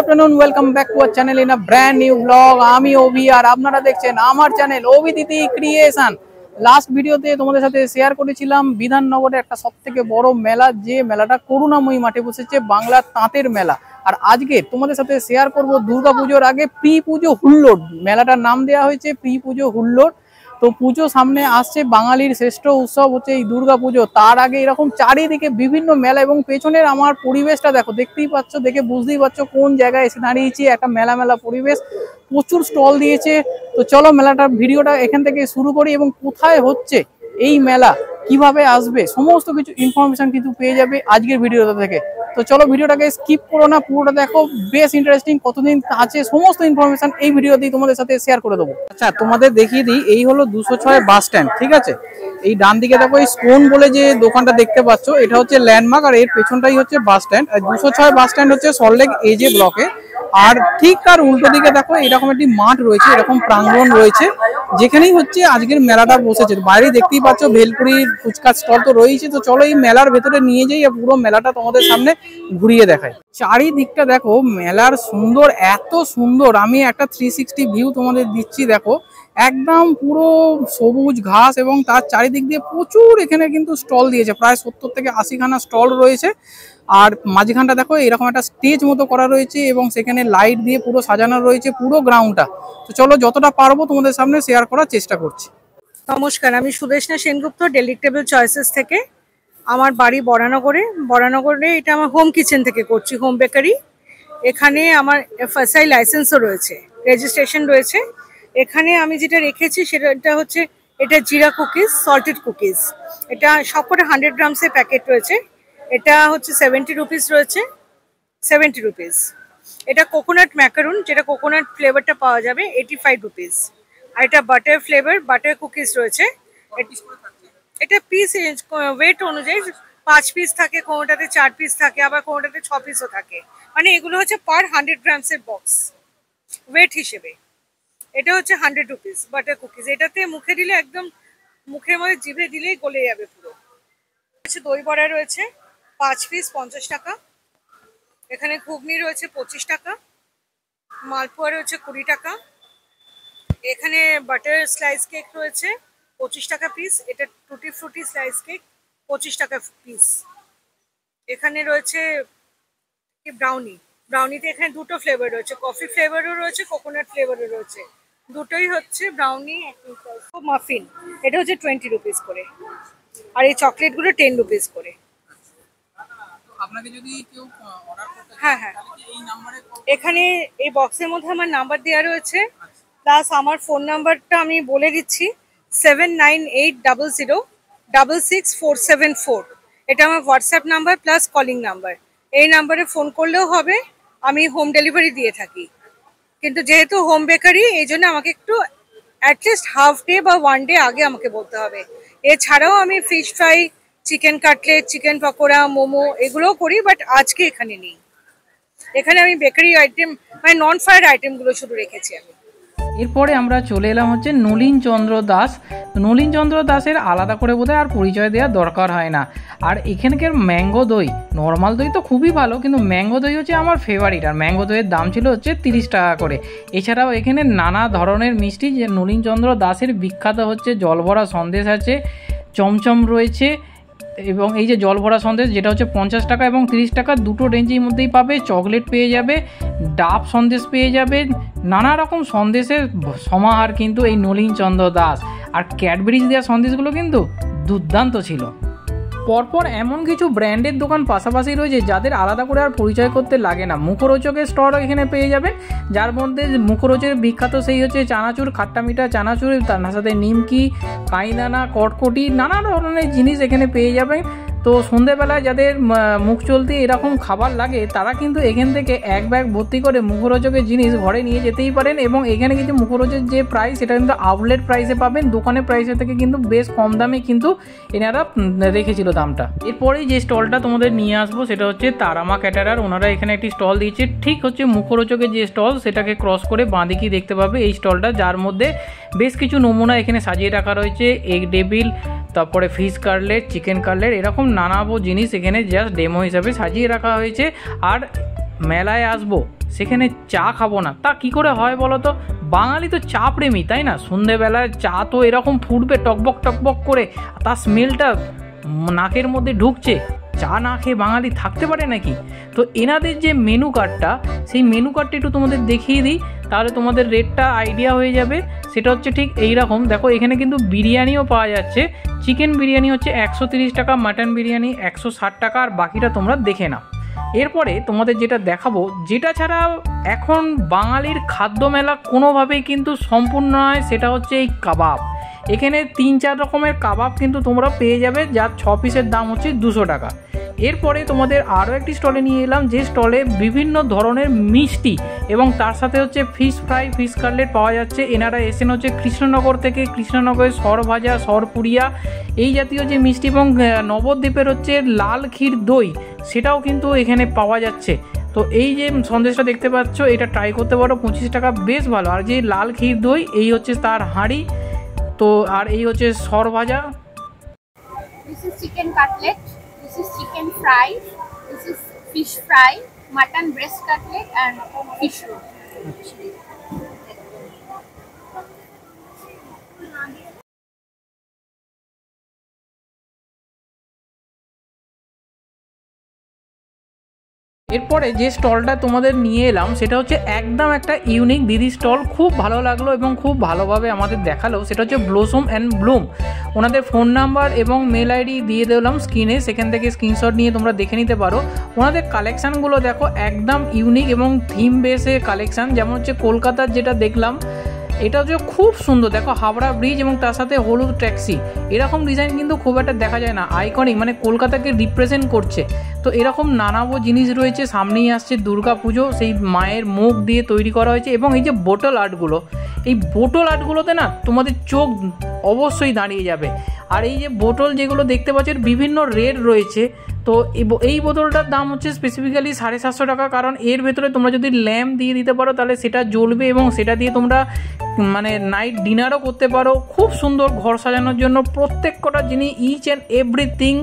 Afternoon welcome back to our channel in a brand new blog আমি অভি আর আপনারা দেখছেন আমার চ্যানেল অভি দিদি ক্রিয়েশন লাস্ট ভিডিওতে তোমাদের সাথে শেয়ার করেছিলাম বিধাননগরে একটা সব থেকে বড় মেলা, যে মেলাটা করুণাময়ী মাঠে বসেছে বাংলার তাঁতের মেলা। আর আজকে তোমাদের সাথে শেয়ার করব দুর্গা পুজোর আগে প্রি পুজো হুল্লোড়। মেলাটার নাম দেওয়া হয়েছে প্রি পুজো হুল্লোড়। তো পুজো সামনে আসছে, বাঙালির শ্রেষ্ঠ উৎসব হচ্ছে এই দুর্গা পুজো। তার আগে এরকম চারিদিকে বিভিন্ন মেলা এবং পেছনের আমার পরিবেশটা দেখো, দেখতেই পাচ্ছ, দেখে বুঝতেই পারছ কোন জায়গায় এসে দাঁড়িয়েছি, একটা মেলা মেলা পরিবেশ। প্রচুর স্টল দিয়েছে। তো চলো মেলাটার ভিডিওটা এখান থেকে শুরু করি এবং কোথায় হচ্ছে এই মেলা, কীভাবে আসবে, সমস্ত কিছু ইনফরমেশন কিন্তু পেয়ে যাবে আজকের ভিডিওটা থেকে। তো চলো ভিডিওটাকে স্কিপ করো না, পুরোটা দেখো, বেশ ইন্টারেস্টিং কতদিন আছে, সমস্ত ইনফরমেশন এই ভিডিও দিয়ে তোমাদের সাথে শেয়ার করে দেবো। আচ্ছা তোমাদের দেখিয়ে দিই, এই হলো দুশো ছয় বাস স্ট্যান্ড ঠিক আছে? এই ডান দিকে দেখো, এই স্টোন বলে যে দোকানটা দেখতে পাচ্ছ, এটা হচ্ছে ল্যান্ডমার্ক আর এর পেছনটাই হচ্ছে বাস স্ট্যান্ড আর দুশো ছয় বাস স্ট্যান্ড হচ্ছে সল্টলেক এজে ব্লকে আর ঠিক আর উল্টো দিকে দেখো, এরকম একটি মাঠ রয়েছে, এরকম প্রাঙ্গন রয়েছে, যেখানেই হচ্ছে আজকের মেলাটা বসেছে। বাইরে দেখতেই পাচ্ছ ভেলপুরির ফুচকার স্টল তো রয়েছে তো চলো এই মেলার ভেতরে নিয়ে যাই পুরো মেলাটা তোমাদের সামনে ঘুরিয়ে দেখায় চারিদিকটা দেখো, মেলার সুন্দর, এত সুন্দর, আমি একটা থ্রি সিক্সটি ভিউ তোমাদের দিচ্ছি, দেখো একদম পুরো সবুজ ঘাস এবং তার চারিদিক দিয়ে প্রচুর এখানে কিন্তু স্টল দিয়েছে। প্রায় সত্তর থেকে আশিখানা স্টল রয়েছে। আর মাঝখানটা দেখো, এরকম একটা স্টেজ মতো করা রয়েছে এবং সেখানে লাইট দিয়ে পুরো সাজানো রয়েছে পুরো গ্রাউন্ডটা। তো চলো, যতটা পারব তোমাদের সামনে শেয়ার করার চেষ্টা করছি। নমস্কার, আমি সুদেশনা সেনগুপ্ত ডেলিটেবল চয়েসেস থেকে। আমার বাড়ি বরানগরে। বরানগরে এটা আমার হোম কিচেন থেকে করছি হোম বেকারি এখানে আমার এফএসআই লাইসেন্সও রয়েছে রেজিস্ট্রেশন রয়েছে। এখানে আমি যেটা রেখেছি সেটা হচ্ছে, এটা জিরা কুকিজ সল্টেড কুকিজ। এটা সবকটা হান্ড্রেড গ্রামসের প্যাকেট রয়েছে। এটা হচ্ছে সেভেন্টি রুপিস রয়েছে। সেভেন্টি রুপিস এটা কোকোনাট ম্যাকারুন যেটা কোকোনাট ফ্লেভারটা পাওয়া যাবে এইটি ফাইভ রুপিস আর এটা বাটার ফ্লেভার বাটার কুকিজ রয়েছে। এটা পিস ওয়েট অনুযায়ী পাঁচ পিস থাকে, কোনোটাতে চার পিস থাকে, আবার কোনোটাতে ছ পিসও থাকে। মানে এগুলো হচ্ছে পার হান্ড্রেড গ্রামসের বক্স ওয়েট হিসেবে। এটা হচ্ছে হান্ড্রেড রুপিস বাটার কুকিজ এটাতে মুখে দিলে একদম মুখের মধ্যে জিভে দিলেই গলে যাবে পুরো। হচ্ছে দই বড়া রয়েছে, পাঁচ পিস পঞ্চাশ টাকা। এখানে ঘুগনি রয়েছে পঁচিশ টাকা। মালপোয়া রয়েছে কুড়ি টাকা। এখানে বাটার স্লাইস কেক রয়েছে পঁচিশ টাকা পিস এটা টুটি ফ্রুটি স্লাইস কেক পঁচিশ টাকা পিস এখানে রয়েছে ব্রাউনি ব্রাউনিতে এখানে দুটো ফ্লেভার রয়েছে। কফি ফ্লেভারও রয়েছে কোকোনাট ফ্লেভারও রয়েছে। দুটোই হচ্ছে ব্রাউনি মাফিন এটা হচ্ছে টোয়েন্টি রুপিস করে। আর এই চকলেটগুলো টেন রুপিস করে। আপনাকে যদি কেউ অর্ডার করতে হ্যাঁ হ্যাঁ। এই নাম্বারে এখানে এই বক্সের মধ্যে আমার নাম্বার দেওয়া রয়েছে। প্লাস আমার ফোন নাম্বারটা আমি বলে দিচ্ছি seven nine eight double zero double six four seven four এটা আমার WhatsApp number plus calling number এই নাম্বারে ফোন করলেও হবে আমি হোম ডেলিভারি দিয়ে থাকি। কিন্তু যেহেতু হোম বেকারি এই জন্য আমাকে একটু অ্যাটলিস্ট হাফ ডে বা ওয়ান ডে আগে আমাকে বলতে হবে। এছাড়াও আমি fish fry chicken cutlet chicken pakora, momo এগুলোও করি বাট আজকে এখানে নেই। এখানে আমি বেকারি আইটেম মানে নন ফ্রাইড আইটেমগুলো শুধু রেখেছি আমি। এরপরে আমরা চলে এলাম হচ্ছে নলিন চন্দ্র দাস। নলিন চন্দ্র দাসের আলাদা করে বোধহয় আর পরিচয় দেওয়ার দরকার হয় না। আর এখানকার ম্যাঙ্গো দই, নর্মাল দই তো খুবই ভালো, কিন্তু ম্যাঙ্গো দই হচ্ছে আমার ফেভারিট আর ম্যাঙ্গো দইয়ের দাম ছিল হচ্ছে তিরিশ টাকা করে। এছাড়াও এখানে নানা ধরনের মিষ্টি, যে নলিন চন্দ্র দাসের বিখ্যাত হচ্ছে জলভরা সন্দেশ আছে, চমচম রয়েছে এবং এই যে জল ভরা সন্দেশ, যেটা হচ্ছে পঞ্চাশ টাকা এবং তিরিশ টাকা, দুটো রেঞ্জের মধ্যেই পাবে। চকলেট পেয়ে যাবে, ডাব সন্দেশ পেয়ে যাবে। নানা রকম সন্দেশের সমাহার কিন্তু এই নলিন চন্দ্র দাস। আর ক্যাডবেরিজ দেওয়া সন্দেশগুলো কিন্তু দুর্দান্ত ছিল। পরপর এমন কিছু ব্র্যান্ডের দোকান পাশাপাশি রয়েছে যাদের আলাদা করে আর পরিচয় করতে লাগে না। মুখরোচকের স্টল এখানে পেয়ে যাবেন। যার মধ্যে মুখরোচের বিখ্যাত সেই হচ্ছে চানাচুর খাট্টা মিঠা চানাচুর, তার সাথে নিমকি কাইদানা কটকটি, নানা ধরনের জিনিস এখানে পেয়ে যাবেন। তো সন্ধেবেলায় যাদের মুখ চলতি এরকম খাবার লাগে, তারা কিন্তু এখান থেকে এক ব্যাগ ভর্তি করে মুখরোচকের জিনিস ঘরে নিয়ে যেতেই পারেন এবং এখানে কিন্তু মুখরোচের যে প্রাইস সেটা কিন্তু আউটলেট প্রাইসে পাবেন। দোকানের প্রাইসের থেকে কিন্তু বেশ কম দামে কিন্তু এনারা রেখেছিল দামটা। এরপরেই যে স্টলটা তোমাদের নিয়ে আসব, সেটা হচ্ছে তারামা ক্যাটারার। ওনারা এখানে একটি স্টল দিয়েছে। ঠিক হচ্ছে মুখরোচকের যে স্টল, সেটাকে ক্রস করে বাঁদিকেই দেখতে পাবে এই স্টলটা, যার মধ্যে বেশ কিছু নমুনা এখানে সাজিয়ে রাখা রয়েছে। এগ ডেবিল তারপরে ফিশ কাটলেট চিকেন কাটলেট এরকম নানাবো জিনিস এখানে জাস্ট ডেমো হিসাবে সাজিয়ে রাখা হয়েছে। আর মেলায় আসব, সেখানে চা খাব না। তা কি করে হয় বলো তো বাঙালি তো চা প্রেমী, তাই না? সন্ধেবেলায় চা তো এরকম ফুটবে টকবক টকবক করে, তার স্মেলটা নাকের মধ্যে ঢুকছে। চা না খেয়ে বাঙালি থাকতে পারে নাকি? তো এনাদের যে মেনু কার্ডটা সেই মেনু কার্ডটা একটু তোমাদের দেখিয়ে দিই। তাহলে তোমাদের রেটটা আইডিয়া হয়ে যাবে। সেটা হচ্ছে ঠিক এই রকম দেখো, এখানে কিন্তু বিরিয়ানিও পাওয়া যাচ্ছে। চিকেন বিরিয়ানি হচ্ছে একশো টাকা মাটন বিরিয়ানি একশো ষাট টাকা, আর বাকিটা তোমরা দেখে নাও। এরপরে তোমাদের যেটা দেখাবো, যেটা ছাড়া এখন বাঙালির খাদ্য মেলা কোনোভাবেই কিন্তু সম্পূর্ণ নয়, সেটা হচ্ছে এই কাবাব। এখানে তিন চার রকমের কাবাব কিন্তু তোমরা পেয়ে যাবে, যার ছ পিসের দাম হচ্ছে দুশো টাকা। এরপরে তোমাদের আরও একটি স্টলে নিয়ে এলাম, যে স্টলে বিভিন্ন ধরনের মিষ্টি এবং তার সাথে হচ্ছে ফিশ ফ্রাই ফিশ কাটলেট পাওয়া যাচ্ছে। এনারা এসেন হচ্ছে কৃষ্ণনগর থেকে, কৃষ্ণনগরের সর ভাজা সরপুরিয়া। এই জাতীয় যে মিষ্টি এবং নবদ্বীপের হচ্ছে লাল ক্ষীর দই, সেটাও কিন্তু এখানে পাওয়া যাচ্ছে। তো এই যে সন্দেশটা দেখতে পাচ্ছ, এটা ট্রাই করতে পারো, পঁচিশ টাকা বেশ ভালো। আর যে লাল ক্ষীর দই, এই হচ্ছে তার হাঁড়ি। তো আর এই হচ্ছে সর ভাজা chicken cutlet. This is chicken fry. This is fish fry, mutton breast cutlet, and fish roll. এরপরে যে স্টলটা তোমাদের নিয়ে এলাম, সেটা হচ্ছে একদম একটা ইউনিক দিদি স্টল। খুব ভালো লাগল এবং খুব ভালোভাবে আমাদের দেখাল। সেটা হচ্ছে ব্লোসম অ্যান্ড ব্লুম ওনাদের ফোন নাম্বার এবং মেল আইডি দিয়ে দিলাম স্ক্রিনে সেখান থেকে স্ক্রিনশট নিয়ে তোমরা দেখে নিতে পারো। ওনাদের কালেকশানগুলো দেখো, একদম ইউনিক এবং থিম বেসে কালেকশান যেমন হচ্ছে কলকাতার যেটা দেখলাম এটা যে খুব সুন্দর, দেখো হাওড়া ব্রিজ এবং তার সাথে হলুদ ট্যাক্সি। এরকম ডিজাইন কিন্তু খুব একটা দেখা যায় না আইকনিক মানে কলকাতাকে রিপ্রেজেন্ট করছে। তো এরকম নানাবো জিনিস রয়েছে, সামনেই আসছে দুর্গা পুজো সেই মায়ের মুখ দিয়ে তৈরি করা হয়েছে এবং এই যে বোটল আর্টগুলো এই বোটল আর্টগুলোতে না তোমাদের চোখ অবশ্যই দাঁড়িয়ে যাবে। আর এই যে বোটল যেগুলো দেখতে পাচ্ছ বিভিন্ন রেট রয়েছে। তো এই বোতলটার দাম হচ্ছে স্পেসিফিক্যালি সাড়ে সাতশো টাকা, কারণ এর ভেতরে তোমরা যদি ল্যাম্প দিয়ে দিতে পারো, তাহলে সেটা জ্বলবে এবং সেটা দিয়ে তোমরা মানে নাইট ডিনারও করতে পারো। খুব সুন্দর ঘর সাজানোর জন্য প্রত্যেক কটা জিনিস ইচ অ্যান্ড এভরিথিং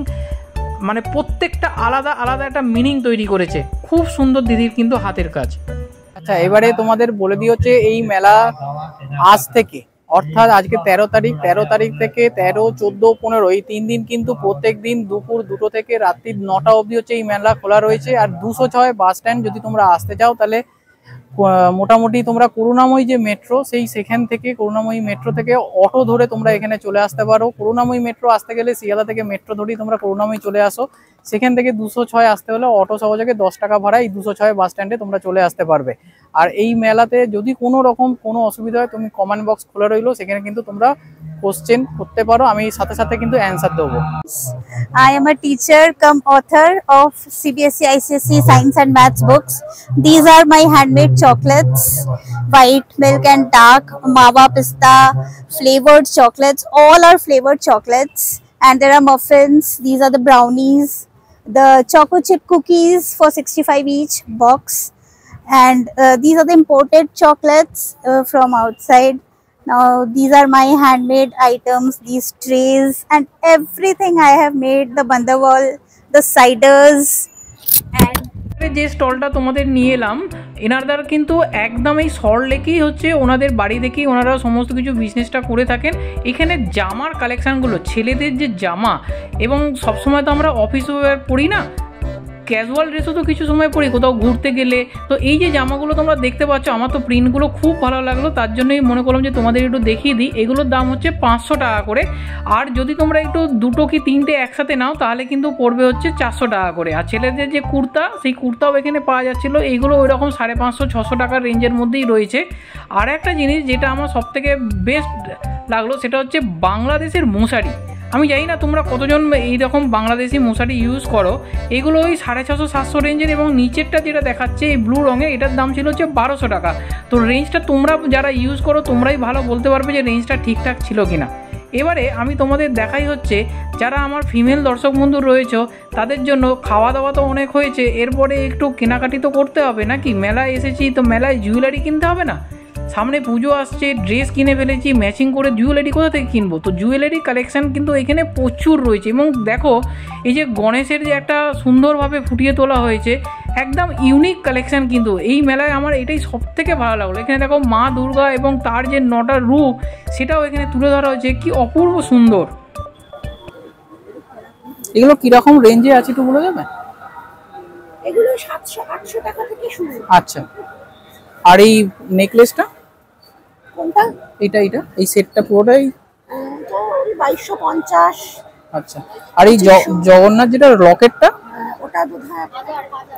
মানে প্রত্যেকটা আলাদা আলাদা একটা মিনিং তৈরি করেছে। খুব সুন্দর দিদির কিন্তু হাতের কাজ। আচ্ছা এবারে তোমাদের বলে দিই হচ্ছে এই মেলা আজ থেকে, অর্থাৎ আজকে তেরো তারিখ তেরো তারিখ থেকে তেরো, চোদ্দ, পনেরো, এই তিন দিন কিন্তু প্রত্যেক দিন দুপুর দুটো থেকে রাত্রি নটা অবধি হচ্ছে এই মেলা খোলা রয়েছে। আর দুশো ছয় বাস স্ট্যান্ড যদি তোমরা আসতে চাও তাহলে মোটামুটি তোমরা করুণাময়ী যে মেট্রো সেই সেখান থেকে, করুণাময়ী মেট্রো থেকে অটো ধরে তোমরা এখানে চলে আসতে পারো। করুণাময়ী মেট্রো আসতে গেলে শিয়ালদা থেকে মেট্রো ধরেই তোমরা করুণাময়ী চলে আসো। সেখান থেকে দুশো ছয় আসতে হলে অটো সহযোগে দশ টাকা ভাড়ায় এই দুশো ছয় বাস স্ট্যান্ডে তোমরা চলে আসতে পারবে। আর এই মেলাতে যদি কোনো রকম কোনো অসুবিধা হয়, তুমি কমেন্ট বক্স খোলা রইল, সেখানে কিন্তু তোমরা কোশ্চেন করতে পারো আমি সাথে সাথে কিন্তু অ্যান্সার দেবো I am a teacher come author of CBSE ICSE science and maths books. These are my handmade chocolates, white milk and dark, mawa pista, flavored chocolates. All are flavored chocolates. And there are muffins. These are the brownies. The choco chip cookies for 65 each box. And uh, these are the imported chocolates uh, from outside. Now these are my handmade items, these trays and everything I have made, the bandawal, the ciders. And যে স্টলটা তোমাদের নিয়ে এলাম এনারদার কিন্তু একদম এই salt লেকেই হচ্ছে ওনাদের বাড়ি দেখেই ওনারা সমস্ত কিছু বিজনেসটা করে থাকেন। এখানে জামার কালেকশানগুলো ছেলেদের যে জামা এবং সবসময় তো আমরা অফিস ওয়্যার পরি না ক্যাজুয়াল ড্রেসও তো কিছু সময় পরি, কোথাও ঘুরতে গেলে। তো এই যে জামাগুলো তোমরা দেখতে পাচ্ছ, আমার তো প্রিন্টগুলো খুব ভালো লাগল, তার জন্যই মনে করলাম যে তোমাদের একটু দেখিয়ে দিই। এগুলোর দাম হচ্ছে পাঁচশো টাকা করে। আর যদি তোমরা একটু দুটো কি তিনটে একসাথে নাও, তাহলে কিন্তু পড়বে হচ্ছে চারশো টাকা করে। আর ছেলেদের যে কুর্তা, সেই কুর্তাও এখানে পাওয়া যাচ্ছিল। এইগুলো ওই রকম সাড়ে পাঁচশো, ছশো টাকার রেঞ্জের মধ্যেই রয়েছে। আর একটা জিনিস যেটা আমার সবথেকে বেস্ট লাগল, সেটা হচ্ছে বাংলাদেশের মশারি। আমি জানি না তোমরা কতজন এইরকম বাংলাদেশি মশারি ইউজ করো। এগুলো ওই সাড়ে ছশো, সাতশো রেঞ্জের এবং নিচেরটা যেটা দেখাচ্ছে এই ব্লু রঙের এটার দাম ছিল হচ্ছে বারোশো টাকা। তো রেঞ্জটা তোমরা যারা ইউজ করো, তোমরাই ভালো বলতে পারবে যে রেঞ্জটা ঠিকঠাক ছিল কিনা। এবারে আমি তোমাদের দেখাই হচ্ছে, যারা আমার ফিমেল দর্শক বন্ধু রয়েছে, তাদের জন্য খাওয়া দাওয়া তো অনেক হয়েছে, এরপরে একটু কেনাকাটি তো করতে হবে নাকি? মেলায় এসেছি, তো মেলায় জুয়েলারি কিনতে হবে না? সামনে পুজো আসছে ড্রেস কিনে ফেলেছি ম্যাচিং করে জুয়েলারি কোথা থেকে কিনবো? তো জুয়েলারি কালেকশান কিন্তু এখানে প্রচুর রয়েছে এবং দেখো এই যে গণেশের যে একটা সুন্দরভাবে ফুটিয়ে তোলা হয়েছে একদম ইউনিক কালেকশন কিন্তু। এই মেলায় আমার এটাই সব থেকে ভালো লাগল। এখানে দেখো মা দুর্গা এবং তার যে নটা রূপ সেটাও এখানে তুলে ধরা হয়েছে। কি অপূর্ব সুন্দর। এগুলো কীরকম রেঞ্জে আছে একটু বলে দেবে? এগুলো সাতশো আটশো টাকা থেকে শুরু। আচ্ছা। আর এই নেকলেসটা কোনটা? এটা এটা এই সেটটা পুরোটাই? বাইশশো পঞ্চাশ। আচ্ছা। আর এই জগন্নাথ যেটা রকেটটা ওটা বোধ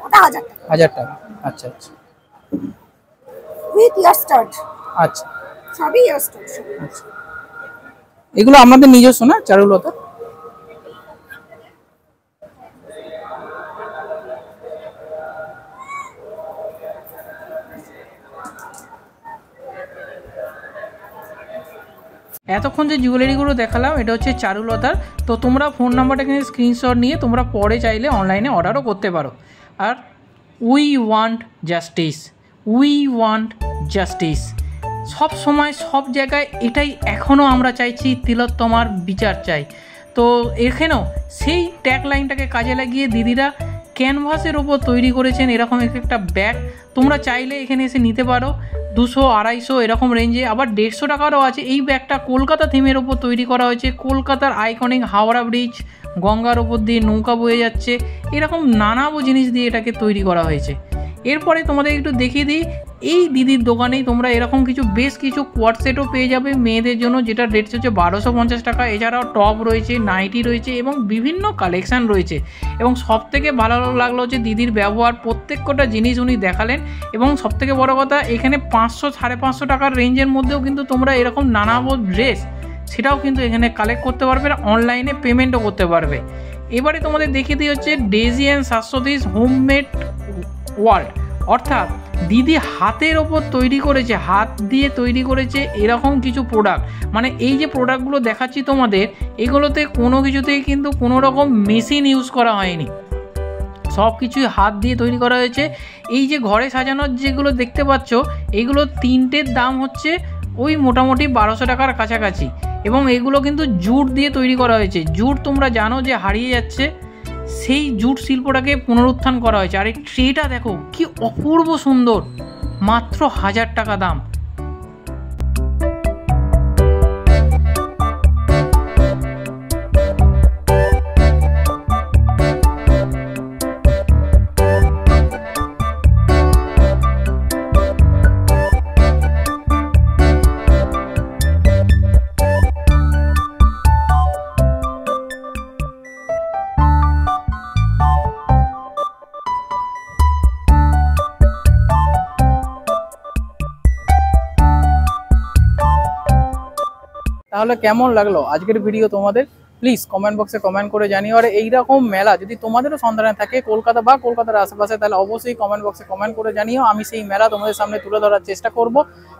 ওটা হাজার টাকা। হাজার টাকা। আচ্ছা আচ্ছা। উইথ ইয়ার স্টার্ট আচ্ছা। সবই ইয়ার স্টার্ট আচ্ছা। এগুলো আমাদের নিজস্ব না চারুলতা? এতক্ষণ যে জুয়েলারিগুলো দেখালাম, এটা হচ্ছে চারুলতার। তো তোমরা ফোন নাম্বারটা কিন্তু স্ক্রিনশট নিয়ে তোমরা পরে চাইলে অনলাইনে অর্ডারও করতে পারো। আর we want justice we want justice সব সময় সব জায়গায় এটাই এখনও আমরা চাইছি, তিলোত্তমার বিচার চাই। তো এখানেও সেই ট্যাগ লাইনটাকে কাজে লাগিয়ে দিদিরা ক্যানভাসের ওপর তৈরি করেছেন এরকম এক একটা ব্যাগ। তোমরা চাইলে এখানে এসে নিতে পারো। দুশো, আড়াইশো এরকম রেঞ্জে আবার দেড়শো টাকারও আছে। এই ব্যাগটা কলকাতা থিমের ওপর তৈরি করা হয়েছে। কলকাতার আইকনিক হাওড়া ব্রিজ গঙ্গার ওপর দিয়ে নৌকা বয়ে যাচ্ছে। এরকম নানাবো জিনিস দিয়ে এটাকে তৈরি করা হয়েছে। এরপরে তোমাদের একটু দেখিয়ে দিই, এই দিদির দোকানেই তোমরা এরকম কিছু বেশ কিছু কোয়াড সেটও পেয়ে যাবে মেয়েদের জন্য যেটা রেট হচ্ছে বারোশো পঞ্চাশ টাকা। এছাড়াও টপ রয়েছে নাইটি রয়েছে এবং বিভিন্ন কালেকশান রয়েছে। এবং সব থেকে ভালো লাগল যে দিদির ব্যবহার প্রত্যেকটা জিনিস উনি দেখালেন। এবং সব থেকে বড় কথা, এখানে পাঁচশো, সাড়ে পাঁচশো টাকার রেঞ্জের মধ্যেও কিন্তু তোমরা এরকম নানাবো ড্রেস সেটাও কিন্তু এখানে কালেক্ট করতে পারবে অনলাইনে পেমেন্টও করতে পারবে। এবারে তোমাদের দেখিয়ে দিই হচ্ছে ডেজি অ্যান্ড সাতশো হোমমেড ওয়ার্ল্ড অর্থাৎ দিদি হাতের ওপর তৈরি করেছে, হাত দিয়ে তৈরি করেছে এরকম কিছু প্রোডাক্ট মানে এই যে প্রোডাক্টগুলো দেখাচ্ছি তোমাদের, এগুলোতে কোনো কিছুতেই কিন্তু কোনো রকম মেশিন ইউজ করা হয়নি। সব কিছুই হাত দিয়ে তৈরি করা হয়েছে। এই যে ঘরে সাজানোর যেগুলো দেখতে পাচ্ছ, এগুলো তিনটের দাম হচ্ছে ওই মোটামুটি বারোশো টাকার কাছাকাছি। এবং এগুলো কিন্তু জুট দিয়ে তৈরি করা হয়েছে। জুট তোমরা জানো যে হারিয়ে যাচ্ছে। সেই জুট শিল্পটাকে পুনরুত্থান করা হয়েছে। আর এই ট্রেটা দেখো, কি অপূর্ব সুন্দর। মাত্র হাজার টাকা দাম। তাহলে কেমন লাগল আজকের ভিডিও তোমাদের? প্লিজ কমেন্ট বক্সে কমেন্ট করে জানিও। আর এইরকম মেলা যদি তোমাদেরও সন্ধানে থাকে কলকাতা বা কলকাতার আশেপাশে, তাহলে অবশ্যই কমেন্ট বক্সে কমেন্ট করে জানিও। আমি সেই মেলা তোমাদের সামনে তুলে ধরার চেষ্টা করব।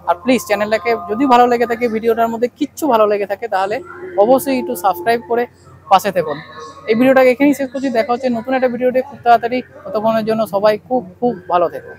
আর প্লিজ চ্যানেলটাকে যদি ভালো লেগে থাকে, ভিডিওটার মধ্যে কিচ্ছু ভালো লেগে থাকে, তাহলে অবশ্যই একটু সাবস্ক্রাইব করে পাশে থাকুন। এই ভিডিওটাকে এখানেই শেষ করছি। দেখা হচ্ছে নতুন একটা ভিডিওতে খুব তাড়াতাড়ি ততক্ষণের জন্য সবাই খুব খুব ভালো থেকো।